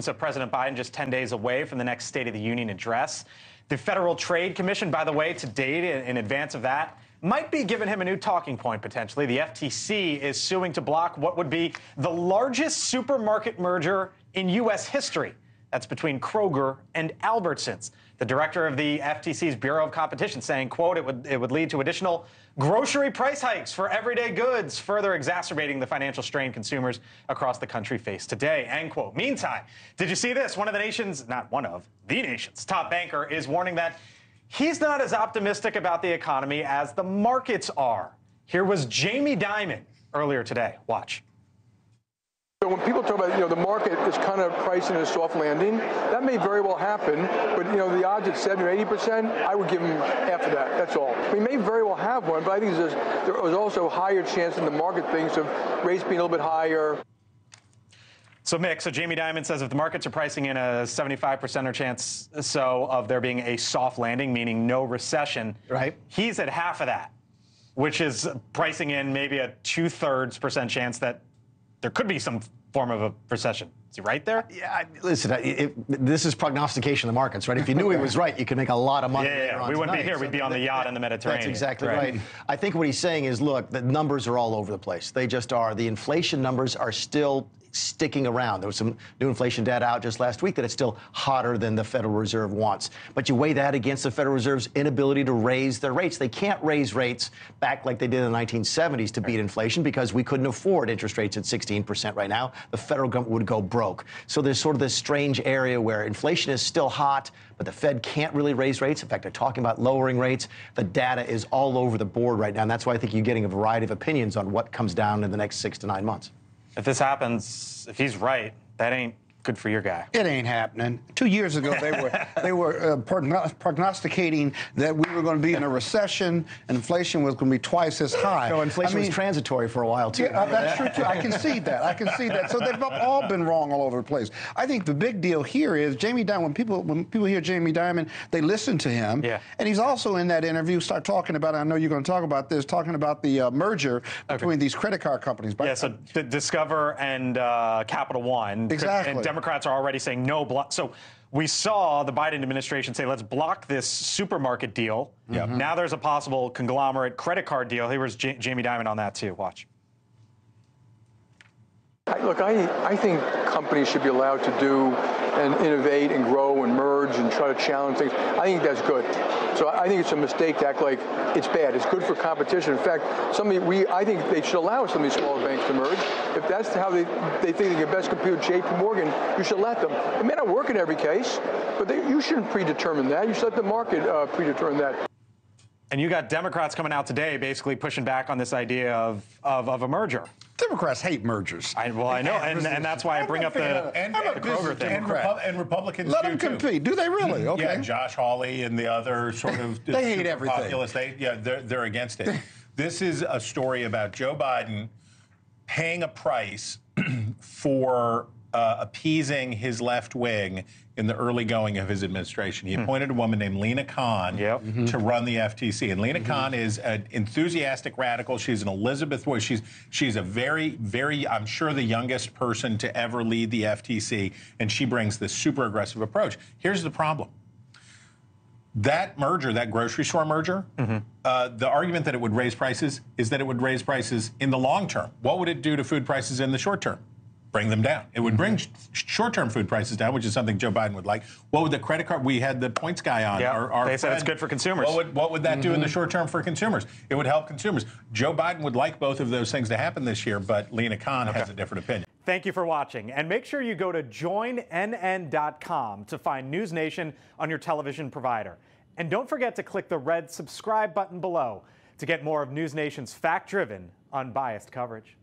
So President Biden just 10 days away from the next State of the Union address. The Federal Trade Commission, by the way, to date, in advance of that, might be giving him a new talking point potentially. The FTC is suing to block what would be the largest supermarket merger in U.S. history. That's between Kroger and Albertsons. The director of the FTC's Bureau of Competition saying, quote, it would, it would lead to additional grocery price hikes for everyday goods, further exacerbating the financial strain consumers across the country face today, end quote. Meantime, did you see this? One of the nation's, not one of, the nation's top banker is warning that he's not as optimistic about the economy as the markets are. Here was Jamie Dimon earlier today. Watch. So when people talk about, you know, the market is kind of pricing a soft landing, that may very well happen, but, you know, the odds at 70 or 80%, I would give them half of that, that's all. We may very well have one, but I think there's, there was also a higher chance in the market thinks of rates being a little bit higher. So, Mick, so Jamie Dimon says if the markets are pricing in a 75% or chance uh, so of there being a soft landing, meaning no recession, right? he's at half of that, which is pricing in maybe a two thirds percent chance that there could be some form of a recession. Is he right there? Uh, yeah, I, listen, it, this is prognostication of the markets, right? If you knew he was right, you could make a lot of money. Yeah, yeah, we wouldn't tonight. be here. We'd be on the yacht in the Mediterranean. That's exactly right. right. I think what he's saying is, look, the numbers are all over the place. They just are. The inflation numbers are still sticking around. There was some new inflation data out just last week that it's still hotter than the Federal Reserve wants. But you weigh that against the Federal Reserve's inability to raise their rates. They can't raise rates back like they did in the 1970s to beat inflation because we couldn't afford interest rates at 16% right now. The federal government would go broke. So there's sort of this strange area where inflation is still hot, but the Fed can't really raise rates. In fact, they're talking about lowering rates. The data is all over the board right now, and that's why I think you're getting a variety of opinions on what comes down in the next six to nine months. If this happens, if he's right, that ain't good for your guy. It ain't happening. Two years ago, they were they were uh, prognosticating that we were going to be in a recession and inflation was going to be twice as high. So inflation I mean, was transitory for a while too. Yeah, uh, that's true too. I can see that. I can see that. So they've all been wrong all over the place. I think the big deal here is Jamie Dimon. When people when people hear Jamie Dimon, they listen to him. Yeah. And he's also in that interview start talking about. I know you're going to talk about this. Talking about the uh, merger okay. between these credit card companies. Yeah. So Discover and uh, Capital One. Exactly. And Democrats are already saying no block. So we saw the Biden administration say, let's block this supermarket deal. Yep. Mm-hmm. Now there's a possible conglomerate credit card deal. Here was J- Jamie Dimon on that too. Watch. Look, I, I think companies should be allowed to do and innovate and grow and merge and try to challenge things. I think that's good. So I think it's a mistake to act like it's bad. It's good for competition. In fact, some we I think they should allow some of these smaller banks to merge. If that's how they, they think they can best compete with JP Morgan, you should let them. It may not work in every case, but they, you shouldn't predetermine that. You should let the market uh, predetermine that. And you got Democrats coming out today basically pushing back on this idea of, of, of a merger. Democrats hate mergers. I, well, I know, and, and that's why I bring up the, and, the Kroger thing. And, Repu- and, Republicans Let do them too. compete. Do they really? Okay. Yeah, Josh Hawley and the other sort of they hate everything. populist. They, yeah, they're, they're against it. this is a story about Joe Biden paying a price for uh, appeasing his left wing in the early going of his administration. He hmm. appointed a woman named Lina Khan yep. mm-hmm. to run the FTC. And Lina mm-hmm. Khan is an enthusiastic radical. She's an Elizabeth Warren. She's she's a very, very, I'm sure the youngest person to ever lead the FTC. And she brings this super aggressive approach. Here's the problem. That merger, that grocery store merger, mm-hmm. uh, the argument that it would raise prices is that it would raise prices in the long term. What would it do to food prices in the short term? Bring them down. It would bring mm-hmm. short-term food prices down, which is something Joe Biden would like. What would the credit card? We had the points guy on. Yeah, our, our they said friend. it's good for consumers. What would, what would that mm-hmm. do in the mm-hmm. short term for consumers? It would help consumers. Joe Biden would like both of those things to happen this year, but Lina Khan okay. has a different opinion. Thank you for watching, and make sure you go to joinnn.com to find News Nation on your television provider. And don't forget to click the red subscribe button below to get more of News Nation's fact-driven, unbiased coverage.